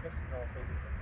Texten aufhängen.